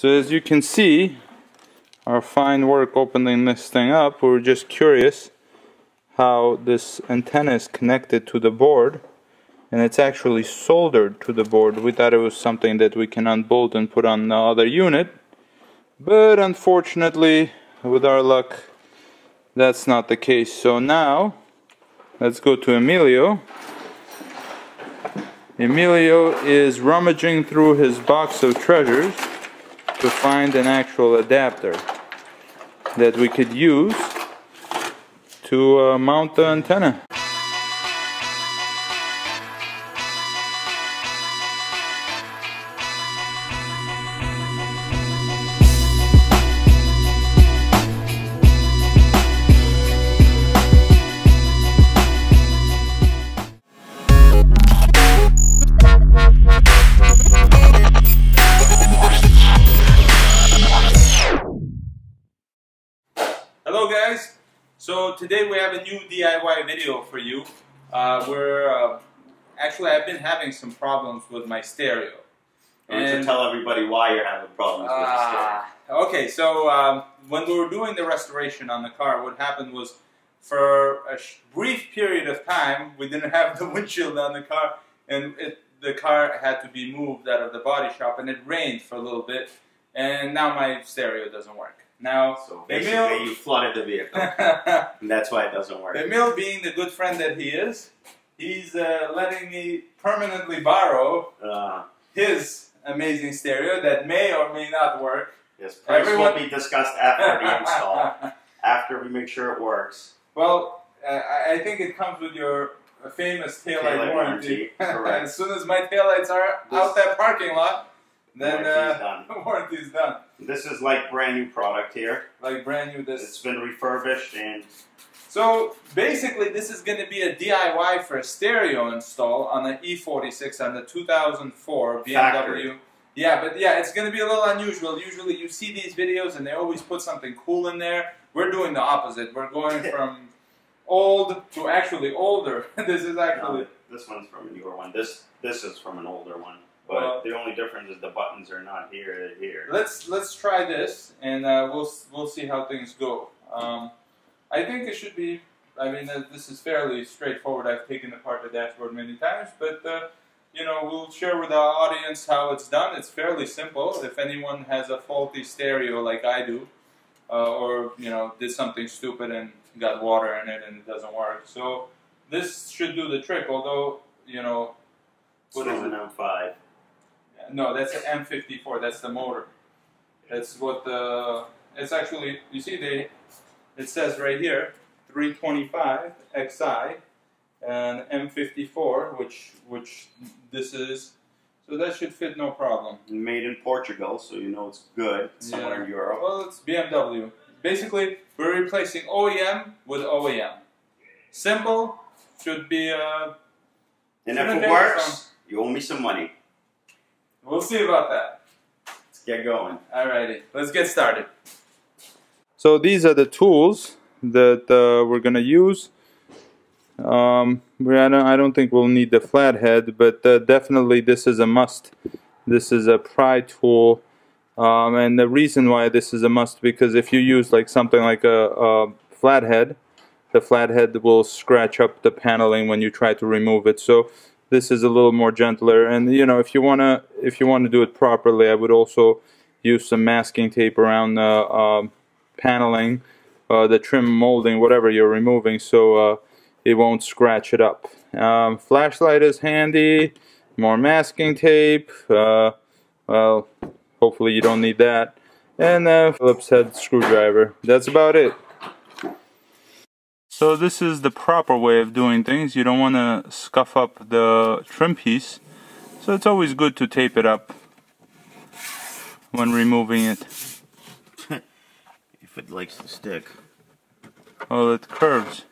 So as you can see, our fine work opening this thing up, we are just curious how this antenna is connected to the board and it's actually soldered to the board. We thought it was something that we can unbolt and put on the other unit but unfortunately with our luck that's not the case. So now let's go to Emilio. Emilio is rummaging through his box of treasures to find an actual adapter that we could use to uh, mount the antenna. Today we have a new DIY video for you. Uh, where uh, actually I've been having some problems with my stereo. And to tell everybody why you're having problems with stereo. Ah, okay, so um, when we were doing the restoration on the car, what happened was for a brief period of time we didn't have the windshield on the car, and it, the car had to be moved out of the body shop, and it rained for a little bit, and now my stereo doesn't work. Now, so basically, Emil, you flooded the vehicle, and that's why it doesn't work. Emil, being the good friend that he is, he's uh, letting me permanently borrow uh, his amazing stereo that may or may not work. Yes, price Everyone... will be discussed after the install, after we make sure it works. Well, uh, I think it comes with your famous taillight, taillight warranty. warranty. as soon as my taillights are this... out that parking lot, then warranty's uh, done. warranty's done. This is like brand new product here. Like brand new. This. It's been refurbished and. So basically, this is going to be a DIY for a stereo install on the E46 on the 2004 BMW. Factory. Yeah, but yeah, it's going to be a little unusual. Usually, you see these videos and they always put something cool in there. We're doing the opposite. We're going from old to actually older. this is actually. No, this one's from a newer one. This this is from an older one. But well, the only difference is the buttons are not here; they're here. Let's let's try this, and uh, we'll we'll see how things go. Um, I think it should be. I mean, uh, this is fairly straightforward. I've taken apart the dashboard many times, but uh, you know, we'll share with our audience how it's done. It's fairly simple. If anyone has a faulty stereo like I do, uh, or you know, did something stupid and got water in it and it doesn't work, so this should do the trick. Although you know, what is an M5? No, that's an M54. That's the motor. That's what the. It's actually. You see, the. It says right here, 325 XI, and M54, which which this is. So that should fit no problem. Made in Portugal, so you know it's good somewhere yeah. in Europe. Well, it's BMW. Basically, we're replacing OEM with OEM. Simple should be. Uh, and if it works, you owe me some money. We'll see about that. Let's get going. Alrighty, let's get started. So these are the tools that uh, we're gonna use. Um, I don't, I don't think we'll need the flathead, but uh, definitely this is a must. This is a pry tool, um, and the reason why this is a must because if you use like something like a, a flathead, the flathead will scratch up the paneling when you try to remove it. So this is a little more gentler. And you know if you want to if you want to do it properly I would also use some masking tape around the uh, paneling uh, the trim molding whatever you're removing so uh, it won't scratch it up. Um, flashlight is handy more masking tape uh, well hopefully you don't need that. And a Phillips head screwdriver. That's about it so this is the proper way of doing things. You don't want to scuff up the trim piece. So it's always good to tape it up when removing it. if it likes to stick. Oh, it curves.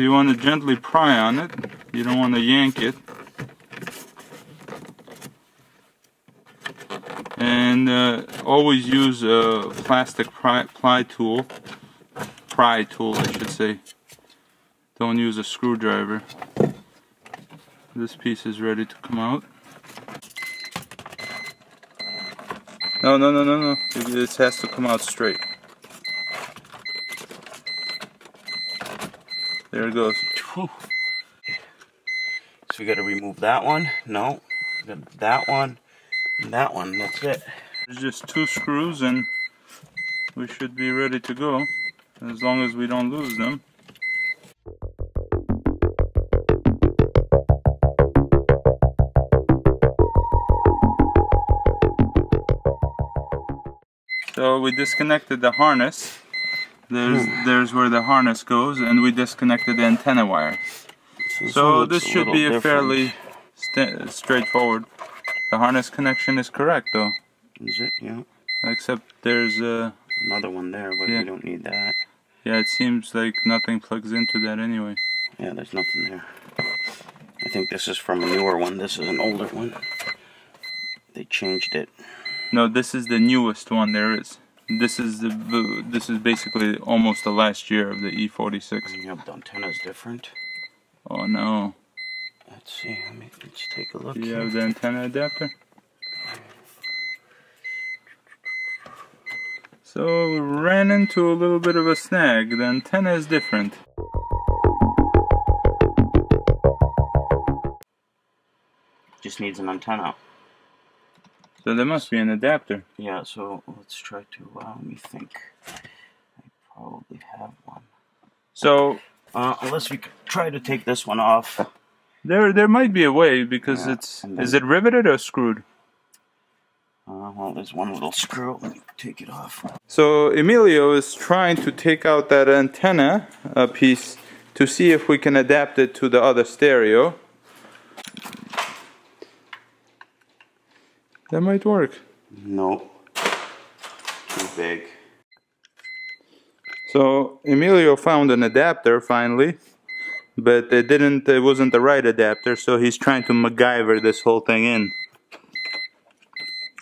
You want to gently pry on it. You don't want to yank it. and uh, always use a plastic pry, ply tool, pry tool I should say. Don't use a screwdriver. This piece is ready to come out. No, no, no, no, no. This has to come out straight. There it goes. So we got to remove that one. No, that one, and that one. That's it. There's just two screws and we should be ready to go as long as we don't lose them. So we disconnected the harness. There's there's where the harness goes, and we disconnected the antenna wire. this So this looks a should be a different. fairly straightforward. The harness connection is correct though, Is it? Yeah. except there's uh Another one there, but Yeah. we don't need that. yeah, it seems like nothing plugs into that anyway. Yeah, there's nothing there. I think this is from a newer one. This is an older one. They changed it. No, this is the newest one there is. This is the this is basically almost the last year of the E46. Yep, the antenna's different. Oh no. Let's see. Let me let's take a look. Do you here. have the antenna adapter? So we ran into a little bit of a snag. The antenna is different. Just needs an antenna. So there must be an adapter. Yeah. So let's try to. Uh, let me think. I probably have one. So Uh, unless we try to take this one off. there there might be a way because Yeah, it's then- is it riveted or screwed? Uh, well, there's one little screw. Let me take it off. So Emilio is trying to take out that antenna uh, piece to see if we can adapt it to the other stereo. That might work. No. Too big. So Emilio found an adapter finally, but it didn't. It wasn't the right adapter. So he's trying to MacGyver this whole thing in,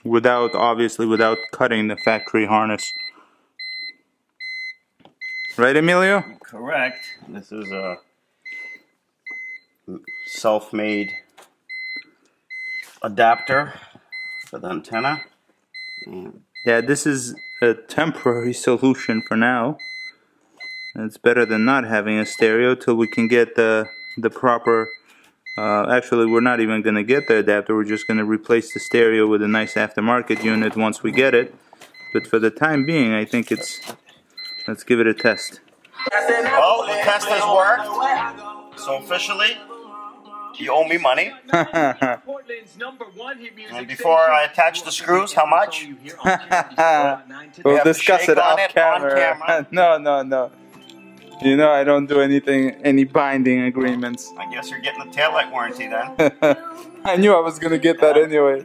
without obviously without cutting the factory harness. Right, Emilio? Correct. This is a self-made adapter for the antenna. Yeah, this is a temporary solution for now. It's better than not having a stereo till we can get the the proper. Uh, actually, we're not even going to get the adapter. We're just going to replace the stereo with a nice aftermarket unit once we get it. But for the time being, I think it's. Let's give it a test. Well, the test has worked. So officially, you owe me money. And before I attach the screws, how much? we'll discuss it on off it on camera. camera? no, no, no. You know I don't do anything, any binding agreements. I guess you're getting the taillight warranty then. I knew I was gonna get that anyway.